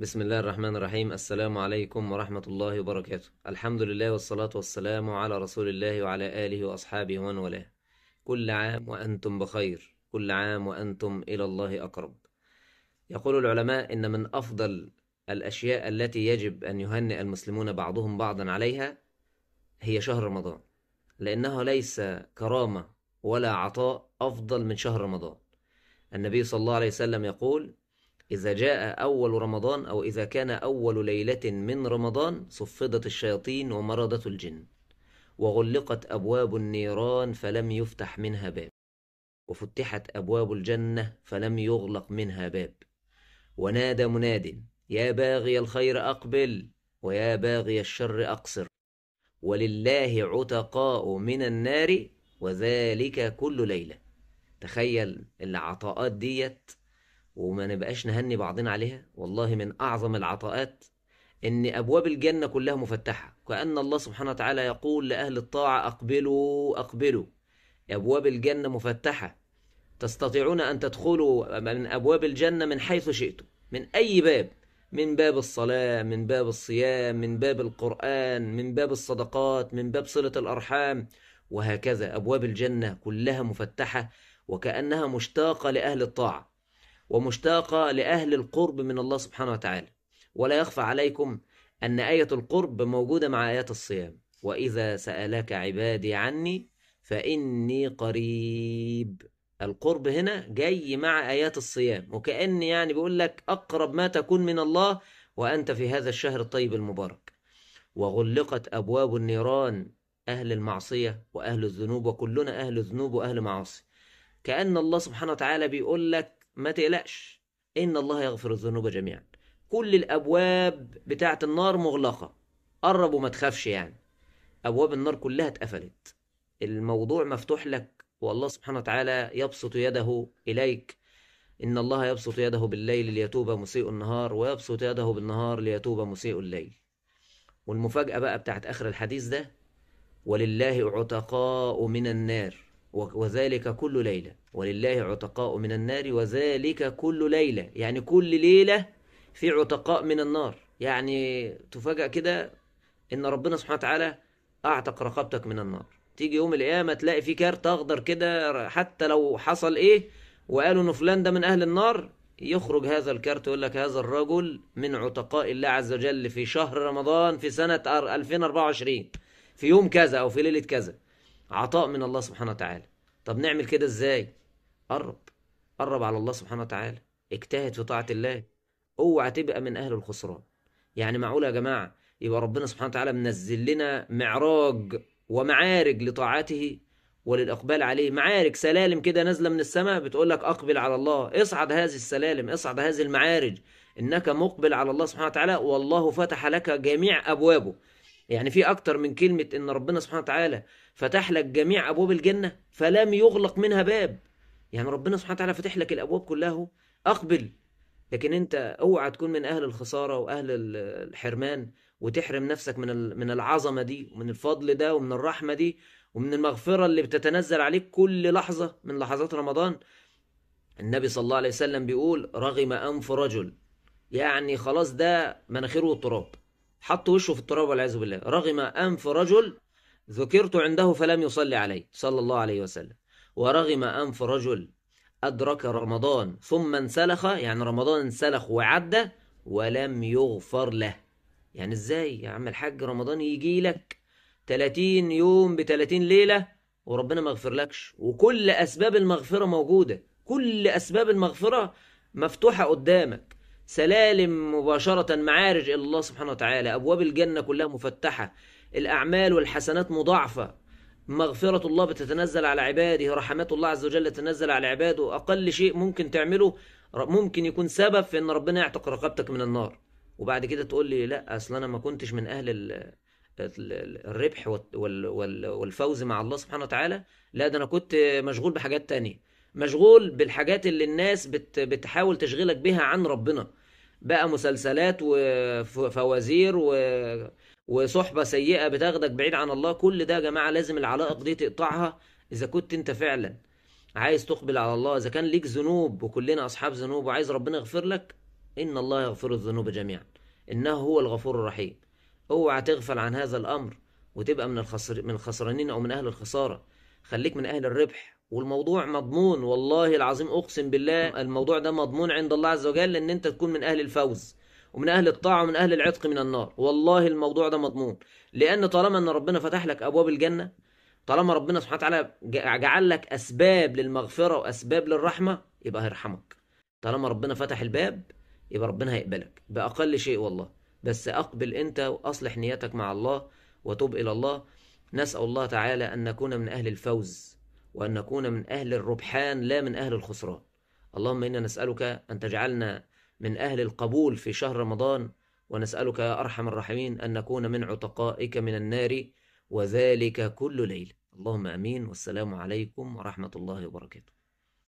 بسم الله الرحمن الرحيم السلام عليكم ورحمة الله وبركاته الحمد لله والصلاة والسلام على رسول الله وعلى آله وأصحابه ومن والاه كل عام وأنتم بخير كل عام وأنتم إلى الله أقرب يقول العلماء إن من أفضل الأشياء التي يجب أن يهنئ المسلمون بعضهم بعضا عليها هي شهر رمضان لأنه ليس كرامة ولا عطاء أفضل من شهر رمضان النبي صلى الله عليه وسلم يقول إذا جاء أول رمضان أو إذا كان أول ليلة من رمضان صفدت الشياطين ومرضت الجن وغلقت أبواب النيران فلم يفتح منها باب وفتحت أبواب الجنة فلم يغلق منها باب. ونادى مناد يا باغي الخير أقبل ويا باغي الشر أقصر. ولله عتقاء من النار وذلك كل ليلة. تخيل العطاءات ديت. وما نبقاش نهني بعضنا عليها. والله من أعظم العطاءات إن أبواب الجنة كلها مفتحة. كأن الله سبحانه وتعالى يقول لأهل الطاعة أقبلوا أقبلوا. أبواب الجنة مفتحة. تستطيعون أن تدخلوا من أبواب الجنة من حيث شئتم. من أي باب؟ من باب الصلاة من باب الصيام من باب القرآن من باب الصدقات من باب صلة الأرحام. وهكذا أبواب الجنة كلها مفتحة. وكأنها مشتاقة لأهل الطاعة. ومشتاقة لأهل القرب من الله سبحانه وتعالى. ولا يخفى عليكم أن آية القرب موجودة مع آيات الصيام. وإذا سألك عبادي عني فإني قريب. القرب هنا جاي مع آيات الصيام. وكأن يعني بيقول لك أقرب ما تكون من الله وأنت في هذا الشهر الطيب المبارك. وغلقت أبواب النيران أهل المعصية وأهل الذنوب وكلنا أهل ذنوب وأهل معاصي. كأن الله سبحانه وتعالى بيقول لك ما تقلقش. إن الله يغفر الذنوب جميعا. كل الأبواب بتاعت النار مغلقة. قرب وما تخافش يعني. أبواب النار كلها اتقفلت. الموضوع مفتوح لك والله سبحانه وتعالى يبسط يده إليك. إن الله يبسط يده بالليل ليتوب مسيء النهار ويبسط يده بالنهار ليتوب مسيء الليل. والمفاجأة بقى بتاعت آخر الحديث ده ولله عتقاء من النار. وذلك كل ليلة. ولله عتقاء من النار وذلك كل ليلة. يعني كل ليلة في عتقاء من النار. يعني تفاجأ كده إن ربنا سبحانه وتعالى أعتق رقبتك من النار. تيجي يوم القيامة تلاقي في كارت أخضر كده حتى لو حصل إيه وقالوا إن فلان ده من أهل النار يخرج هذا الكارت يقول لك هذا الرجل من عتقاء الله عز وجل في شهر رمضان في سنة 2024 في يوم كذا أو في ليلة كذا. عطاء من الله سبحانه وتعالى. طب نعمل كده إزاي؟ قرب قرب على الله سبحانه وتعالى. اجتهد في طاعة الله. اوعى تبقى من أهل الخسران. يعني معقول يا جماعة؟ يبقى ربنا سبحانه وتعالى منزل لنا معراج ومعارج لطاعته وللإقبال عليه. معارج سلالم كده نازلة من السماء بتقول لك أقبل على الله. اصعد هذه السلالم اصعد هذه المعارج. إنك مقبل على الله سبحانه وتعالى. والله فتح لك جميع أبوابه. يعني في أكتر من كلمة إن ربنا سبحانه وتعالى فتح لك جميع أبواب الجنة فلم يغلق منها باب. يعني ربنا سبحانه وتعالى فتح لك الأبواب كلها أقبل. لكن أنت أوعى تكون من أهل الخسارة وأهل الحرمان وتحرم نفسك من من العظمة دي ومن الفضل ده ومن الرحمة دي ومن المغفرة اللي بتتنزل عليك كل لحظة من لحظات رمضان. النبي صلى الله عليه وسلم بيقول رغم أنف رجل. يعني خلاص ده مناخيره التراب حط وشه في التراب والعياذ بالله. رغم أنف رجل ذكرت عنده فلم يصلي عليه صلى الله عليه وسلم. ورغم أنف رجل أدرك رمضان ثم انسلخ يعني رمضان انسلخ وعدى ولم يغفر له. يعني إزاي يا عم الحاج؟ رمضان يجي لك 30 يوم ب 30 ليلة وربنا ما يغفرلكش وكل أسباب المغفرة موجودة. كل أسباب المغفرة مفتوحة قدامك. سلالم مباشرة معارج إلى الله سبحانه وتعالى. أبواب الجنة كلها مفتحة. الأعمال والحسنات مضاعفة. مغفرة الله بتتنزل على عباده. رحمات الله عز وجل تتنزل على عباده. أقل شيء ممكن تعمله ممكن يكون سبب في أن ربنا يعتق رقبتك من النار. وبعد كده تقول لي لا أصل أنا ما كنتش من أهل الربح والفوز مع الله سبحانه وتعالى. لا ده أنا كنت مشغول بحاجات تانية. مشغول بالحاجات اللي الناس بت بتحاول تشغلك بها عن ربنا. بقى مسلسلات وفوازير و... وصحبة سيئة بتاخدك بعيد عن الله. كل ده يا جماعة لازم العلائق دي تقطعها إذا كنت أنت فعلا عايز تقبل على الله. إذا كان ليك ذنوب وكلنا أصحاب ذنوب وعايز ربنا يغفر لك إن الله يغفر الذنوب جميعا. إنه هو الغفور الرحيم. أوعى تغفل عن هذا الأمر وتبقى من الخسر من الخسرانين أو من أهل الخسارة. خليك من أهل الربح. والموضوع مضمون والله العظيم أقسم بالله الموضوع ده مضمون عند الله عز وجل إن أنت تكون من أهل الفوز ومن أهل الطاعة ومن أهل العتق من النار. والله الموضوع ده مضمون. لأن طالما أن ربنا فتح لك أبواب الجنة طالما ربنا سبحانه وتعالى جعل لك أسباب للمغفرة وأسباب للرحمة يبقى هيرحمك. طالما ربنا فتح الباب يبقى ربنا هيقبلك. بأقل شيء والله. بس أقبل أنت وأصلح نيتك مع الله وتوب إلى الله. نسأل الله تعالى أن نكون من أهل الفوز. وأن نكون من أهل الربحان لا من أهل الخسران. اللهم إنا نسألك أن تجعلنا من أهل القبول في شهر رمضان ونسألك يا أرحم الراحمين أن نكون من عتقائك من النار وذلك كل ليلة اللهم أمين والسلام عليكم ورحمة الله وبركاته.